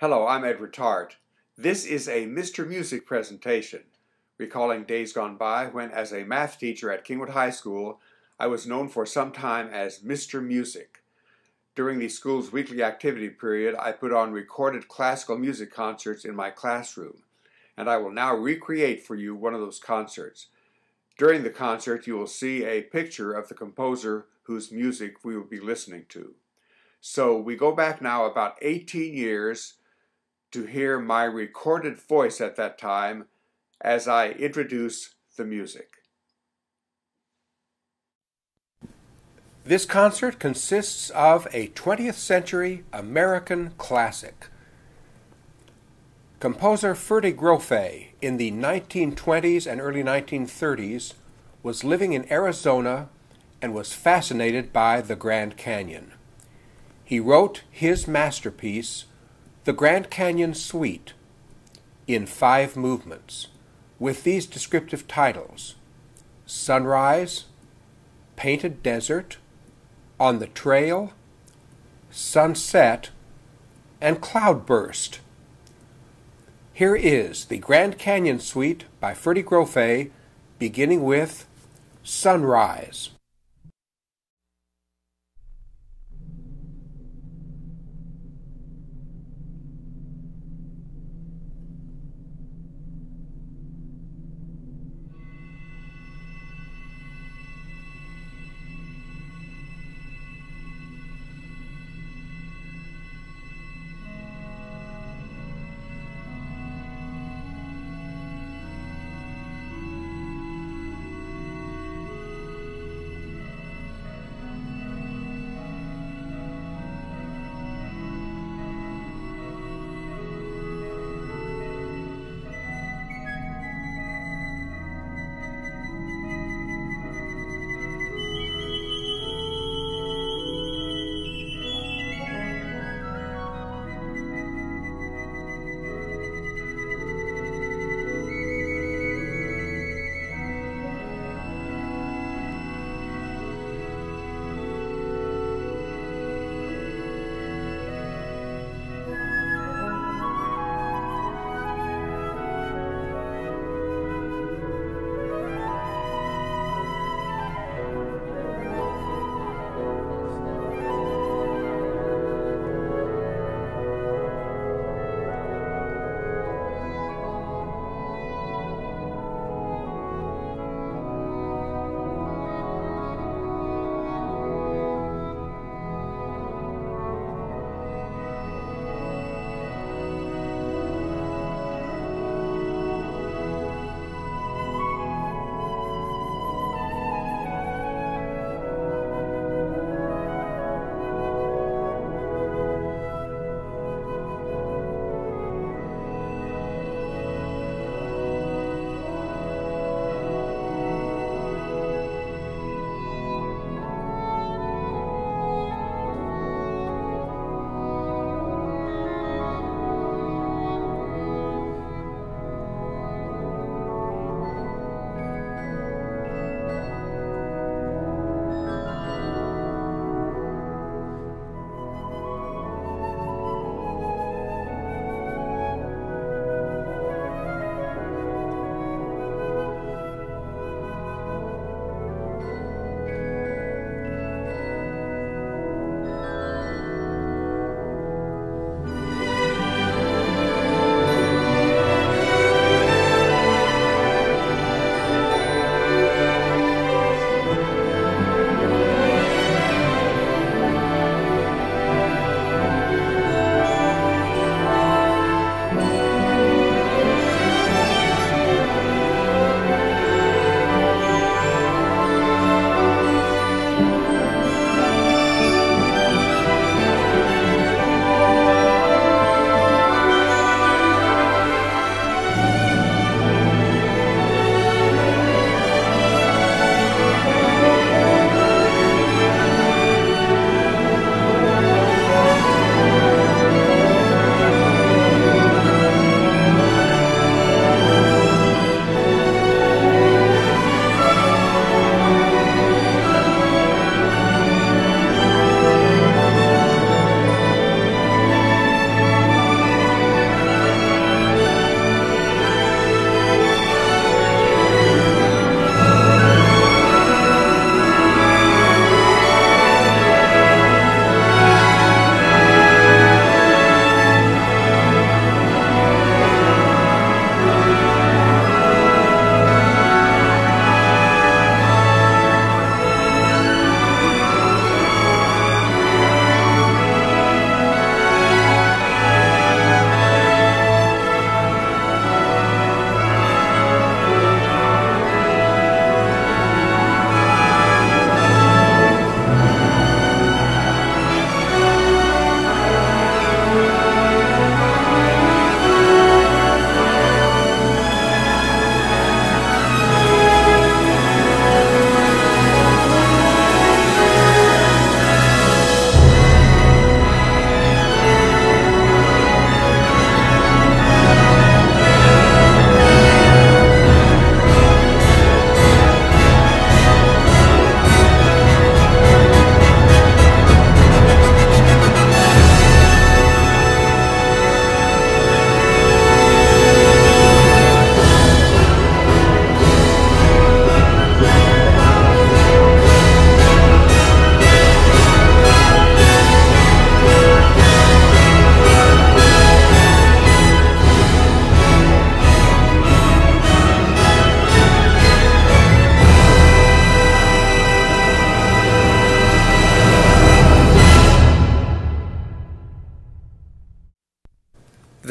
Hello, I'm Edward Tarte. This is a Mr. Music presentation, recalling days gone by when, as a math teacher at Kingwood High School, I was known for some time as Mr. Music. During the school's weekly activity period, I put on recorded classical music concerts in my classroom, and I will now recreate for you one of those concerts. During the concert, you will see a picture of the composer whose music we will be listening to. So we go back now about 18 years to hear my recorded voice at that time as I introduce the music. This concert consists of a 20th century American classic. Composer Ferde Grofé in the 1920s and early 1930s was living in Arizona and was fascinated by the Grand Canyon. He wrote his masterpiece, The Grand Canyon Suite, in five movements, with these descriptive titles Sunrise, Painted Desert, On the Trail, Sunset, and Cloudburst. Here is the Grand Canyon Suite by Ferde Grofé, beginning with Sunrise.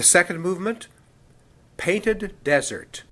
Second movement, Painted Desert.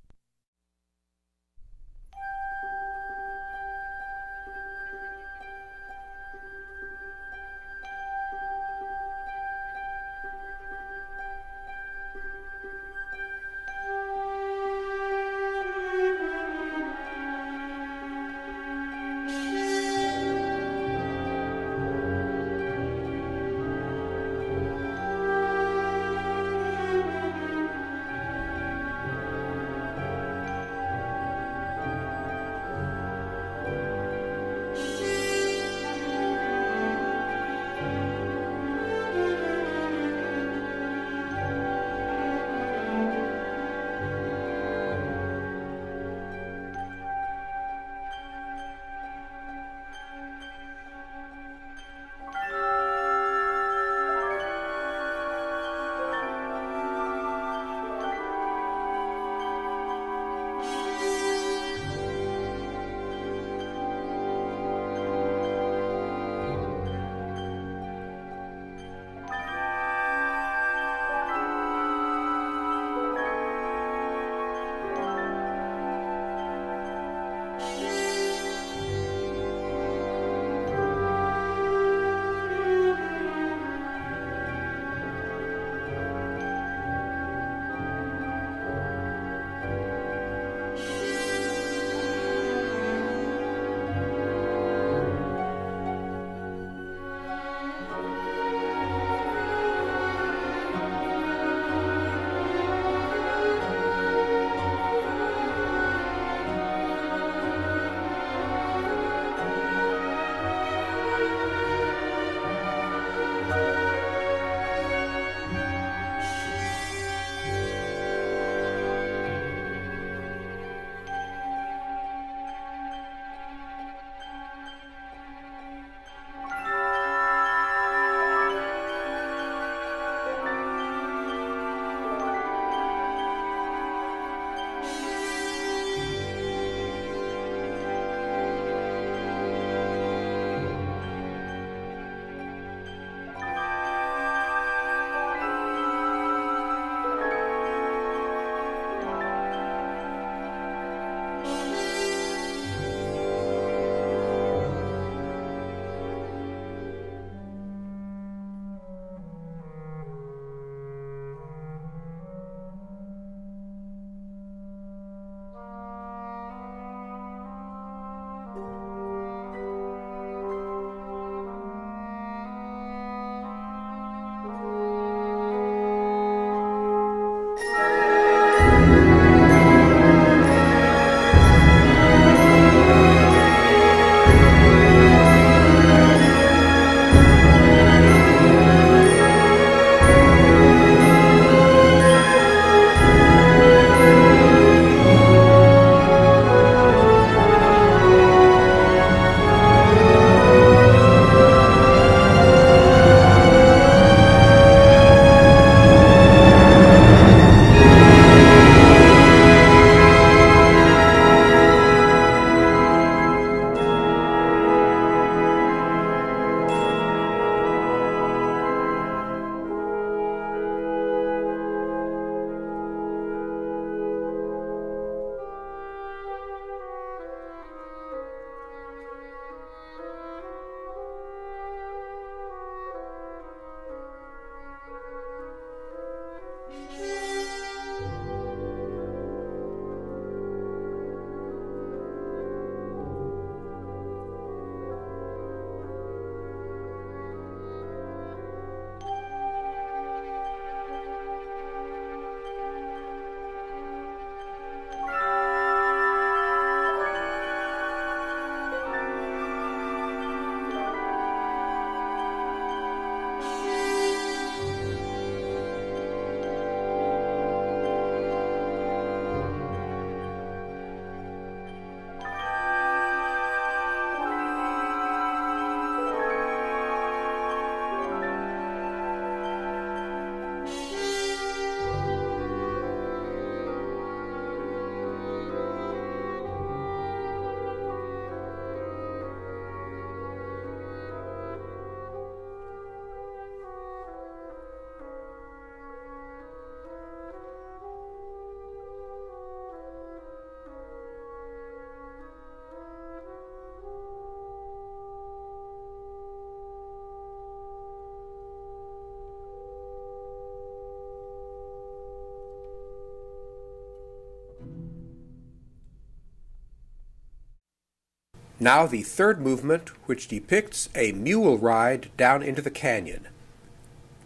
Now the third movement, which depicts a mule ride down into the canyon.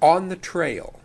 On the trail.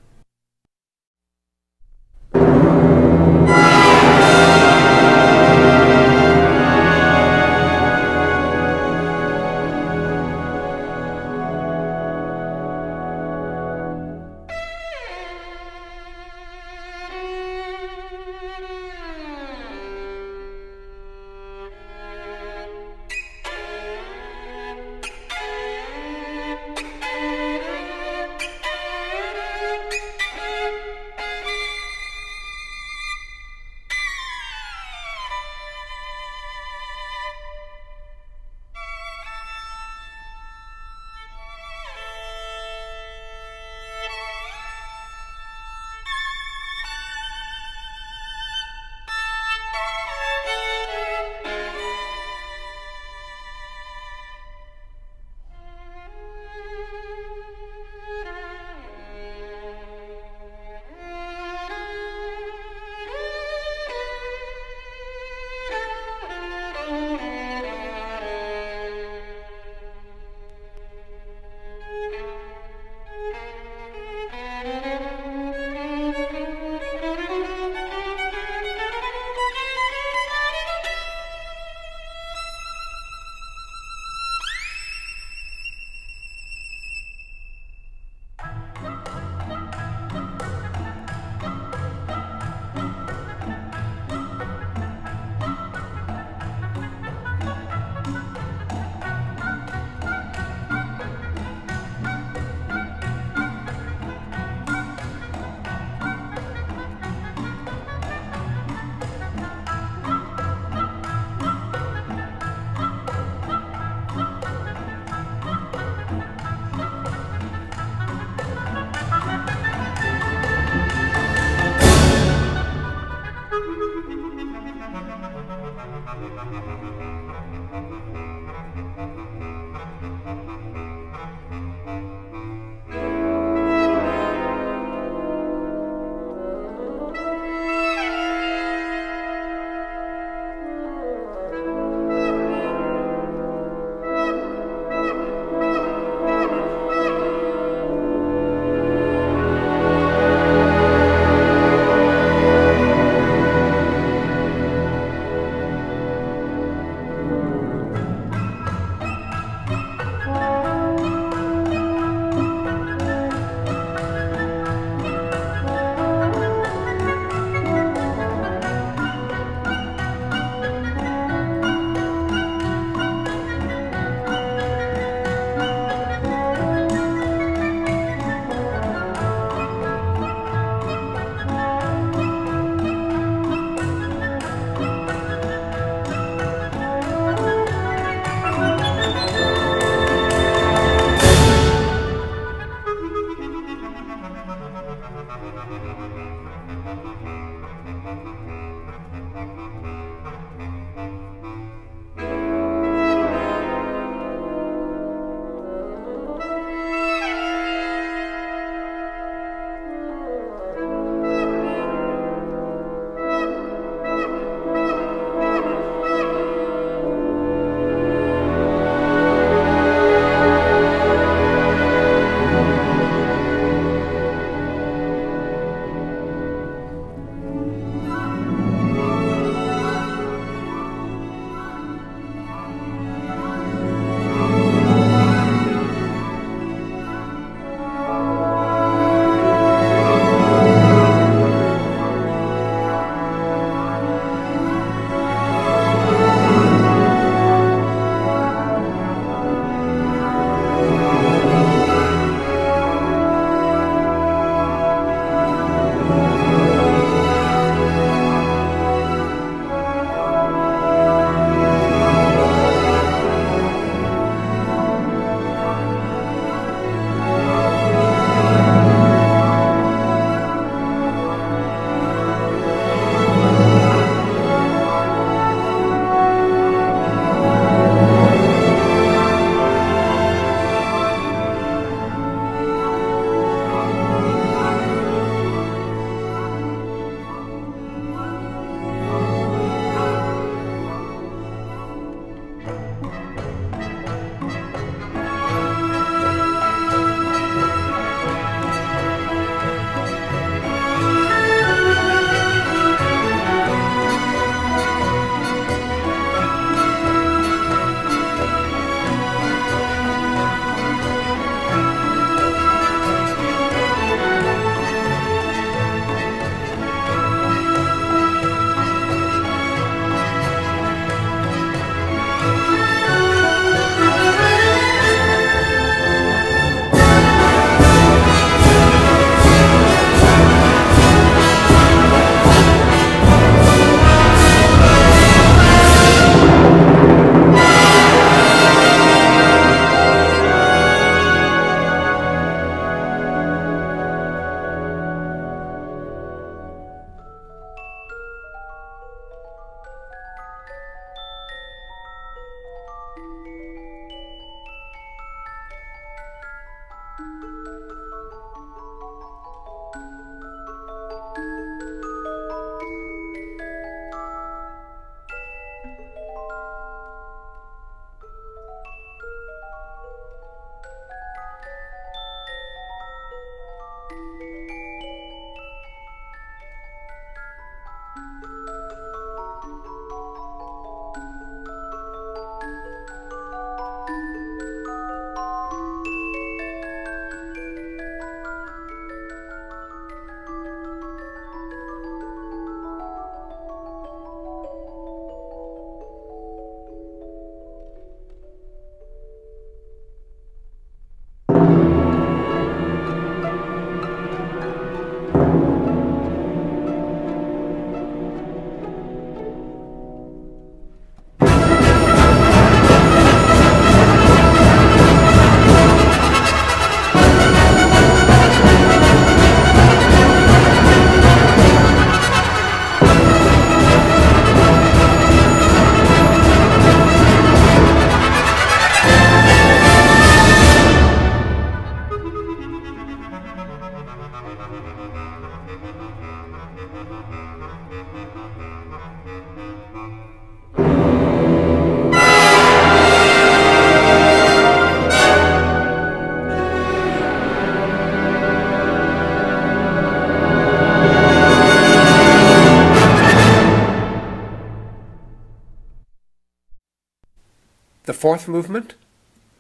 Fourth movement,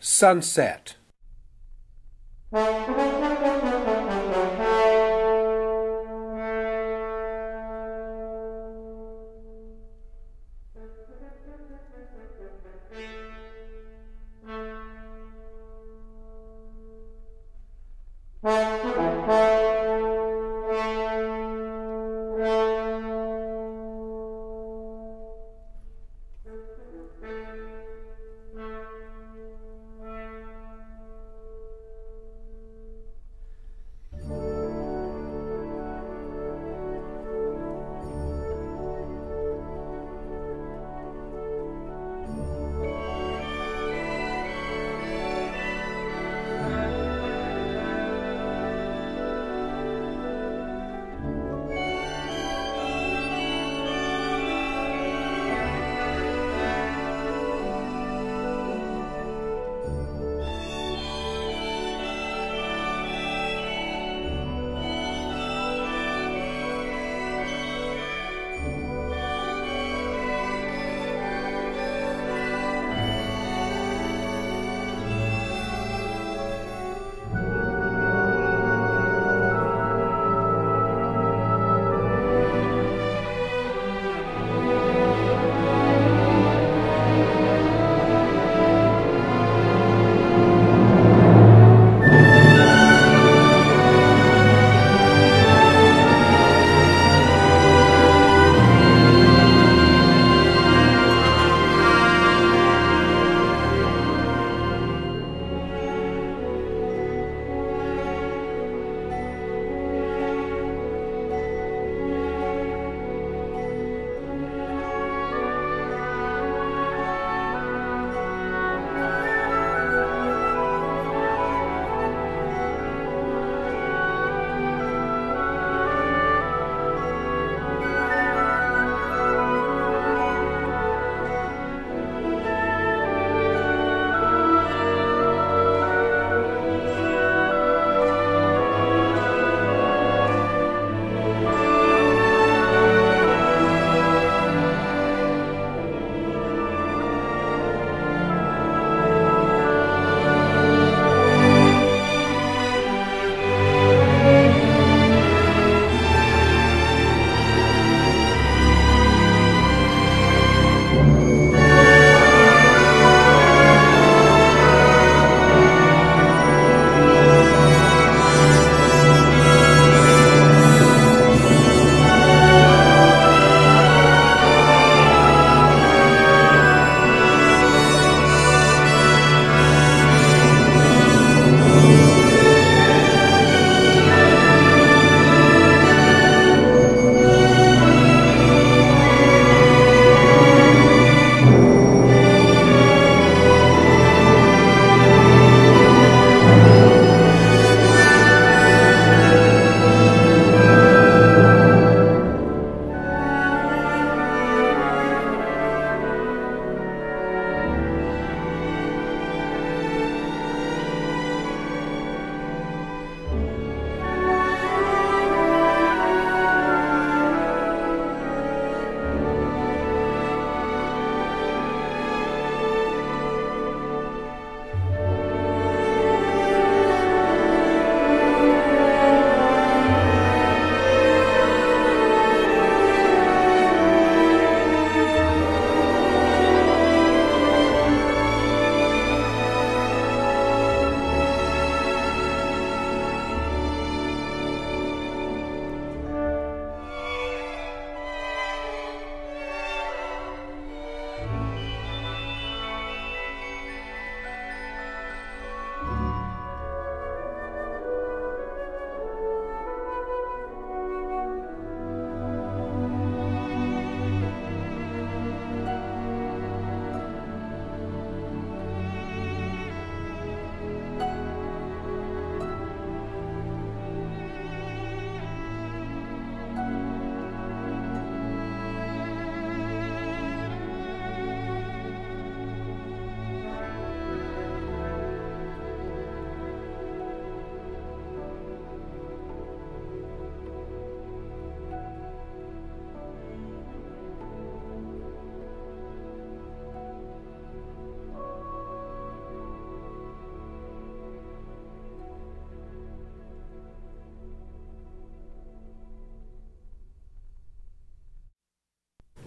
Sunset.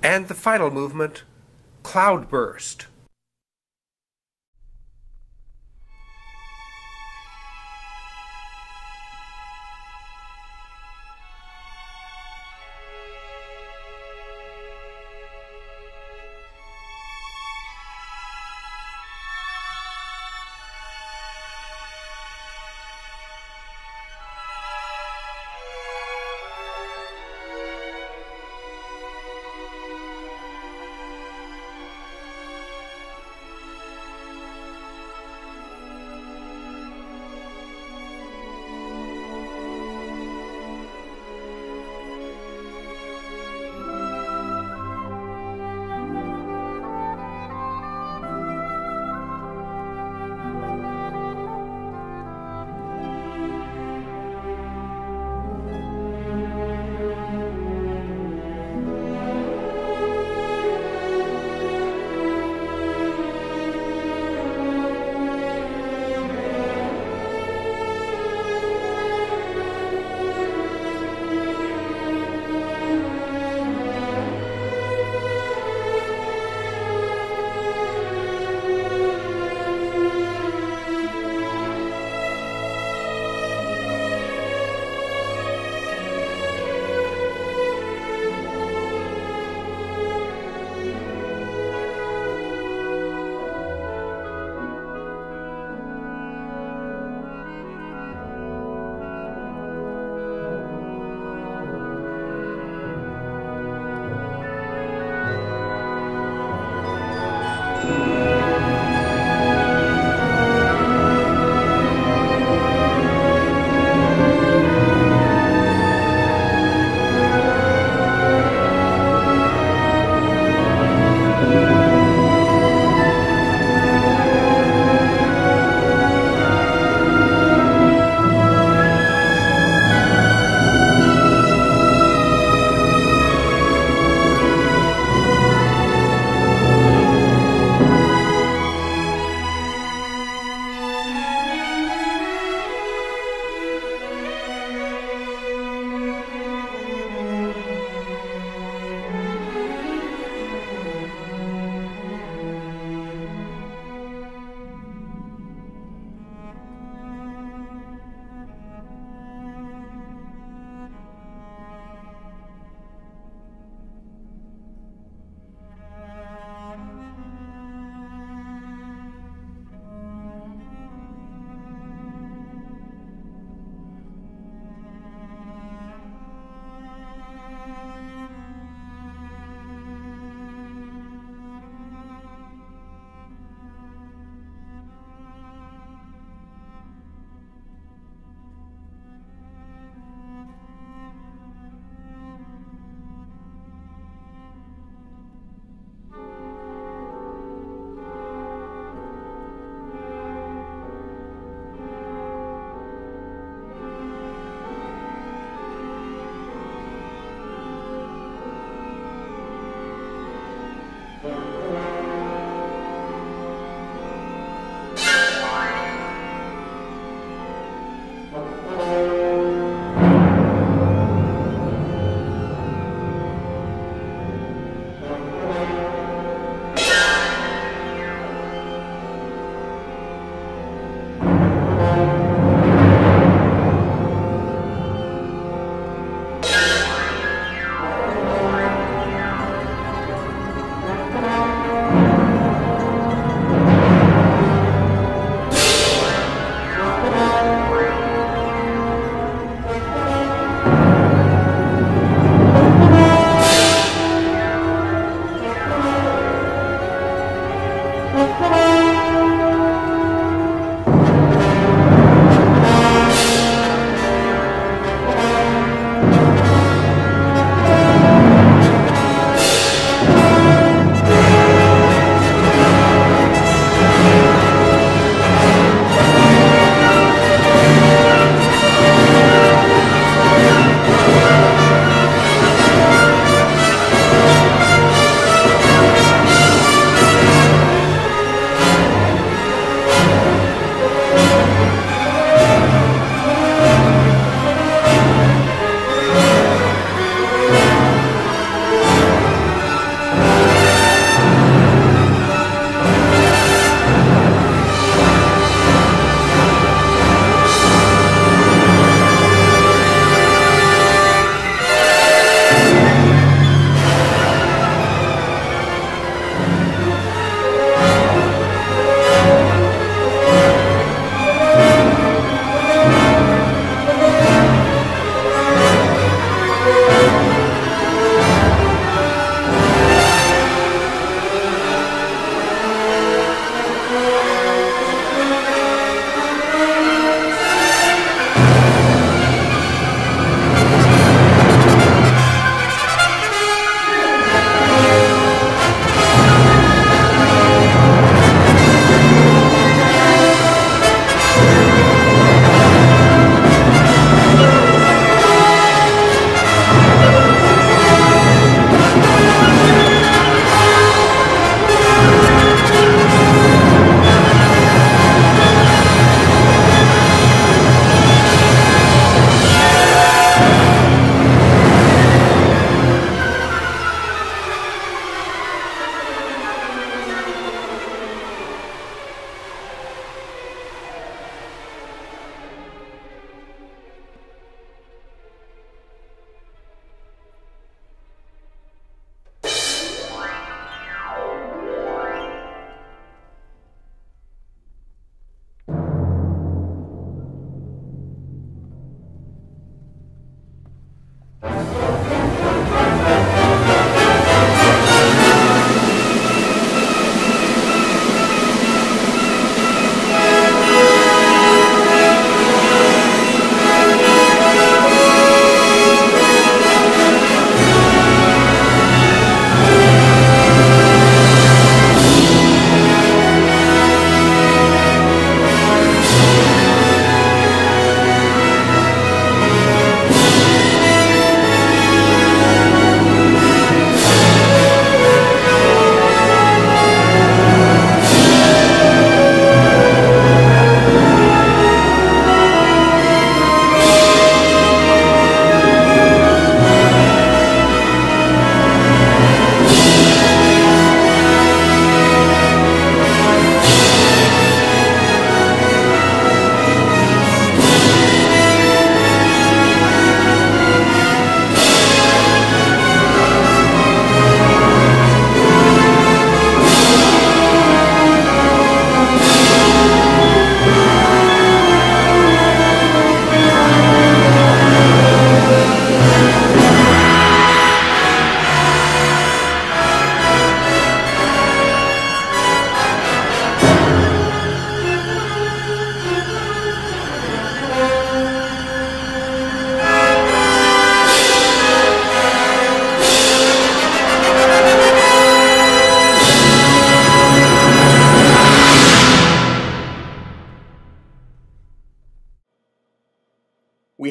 And the final movement, Cloudburst.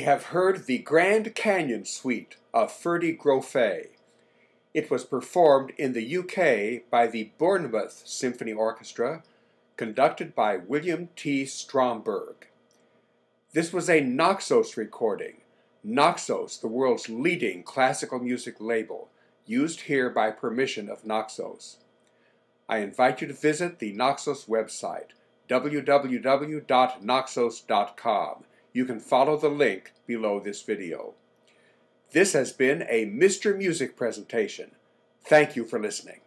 Have heard the Grand Canyon Suite of Ferde Grofé. It was performed in the UK by the Bournemouth Symphony Orchestra, conducted by William T. Stromberg. This was a Naxos recording. Naxos, the world's leading classical music label, used here by permission of Naxos. I invite you to visit the Naxos website, www.naxos.com. You can follow the link below this video. This has been a Mr. Music presentation. Thank you for listening.